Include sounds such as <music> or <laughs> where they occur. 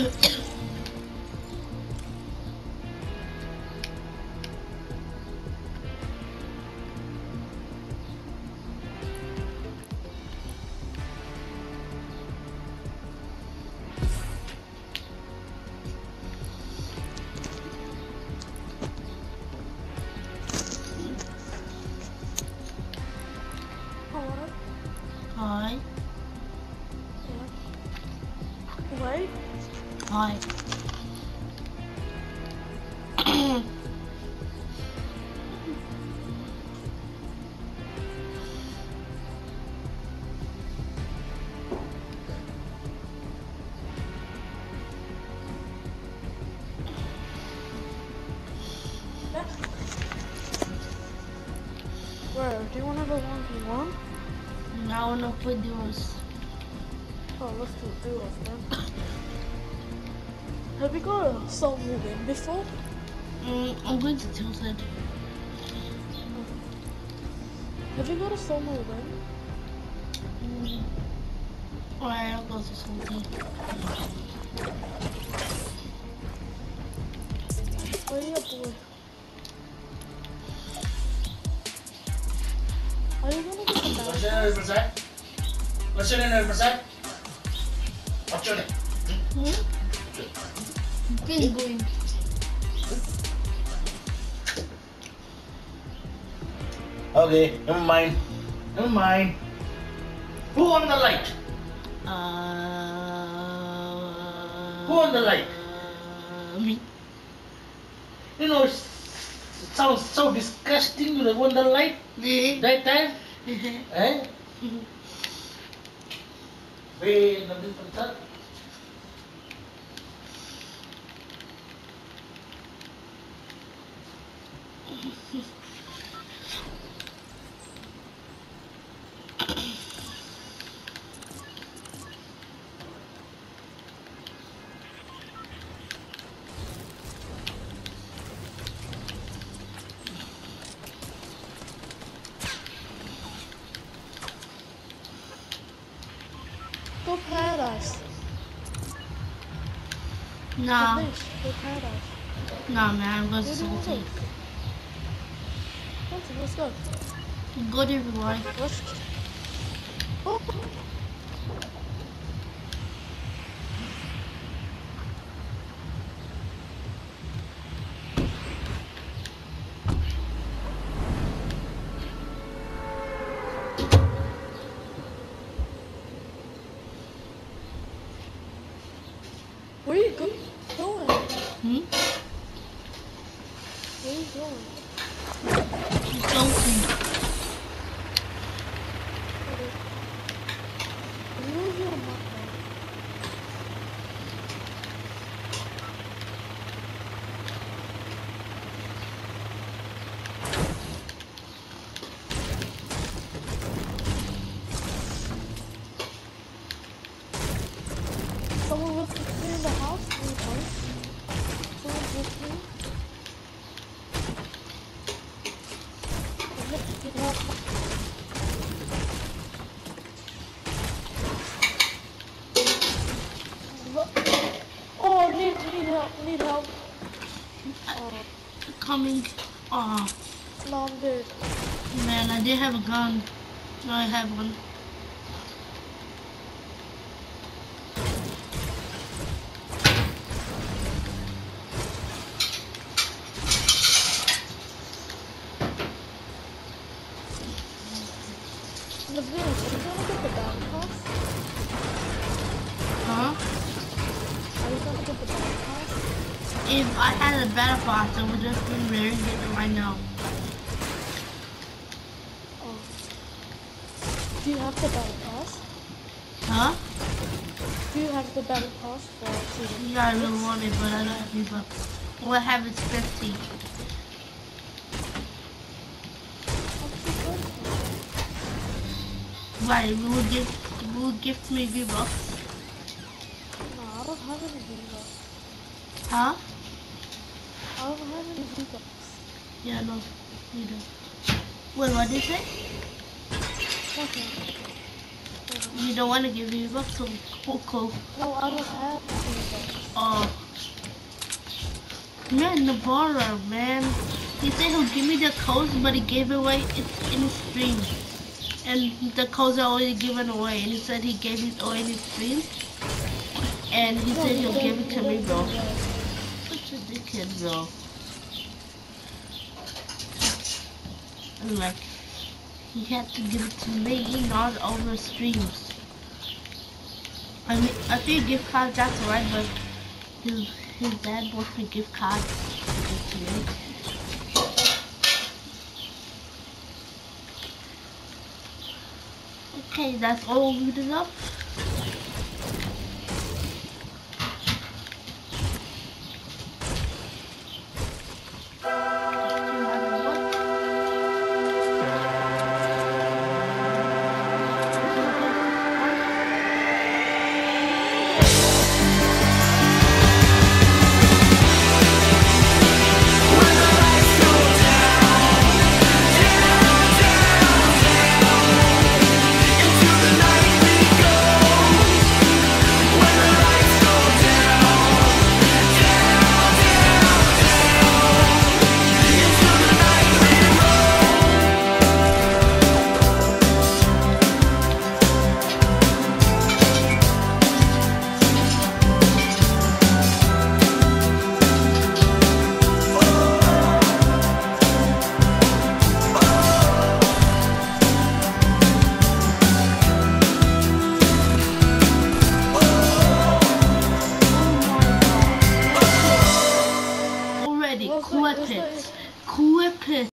Hi. Wait. Hi. Where? Do you want to have a 1v1? Now no put duos. Oh, let's do duos <laughs> then. Have you got a solo win before? Mm, I'm going to Tilted. Have you got a solo win? Mm. Alright, I'll go to something. Where you boy? Are you gonna get some What's your name, Prasad? What's your name, Prasad? What's your name? Hmm? Okay, never mind. Never mind. Who on the light? Uh, Who on the light? Uh, me. You know, it sounds so disgusting. You know, on the light that time. <laughs> Eh? Wait, nanti Prasad. Stop Go paradise. nah, man, I'm going to Where do you salty. go? Let's go. Good everybody. Let's. Oh. Where you go- going? Hmm? Where you going? Salty. Move your mouth. Someone with me in the house? Any points? Someone with me? Oh, need, need help, need help. Oh, Coming. Oh, no, I'm dead. man, I did have a gun. No, I have one. The are you gonna get the pass? If I had a battle pass, I would just been very it right now. Oh. Do you have the battle pass? Huh? Do you have the battle pass for season? Yeah, I really want it, but I don't have any bucks. All I have is 50. Why? You will give, you will gift me V-Bucks? No, I don't have any V-Bucks. Huh? I don't have any V-Bucks. Yeah, no. You don't. Wait, what did you say? Okay. You don't want to give me V-Bucks? So, Coco. No, I don't have V-Bucks. Oh. Man, Navarro, man. He said he'll give me the codes, but he gave away it in his stream. And the codes are already given away. And he said he gave it away in his stream. And he No, said you he'll give it to me, bro. do that. Such a And like, he had to give it to me, not over streams. I mean, I think gift card, that's right, but his, his dad bought me gift cards. to give to me. Okay, that's all good enough.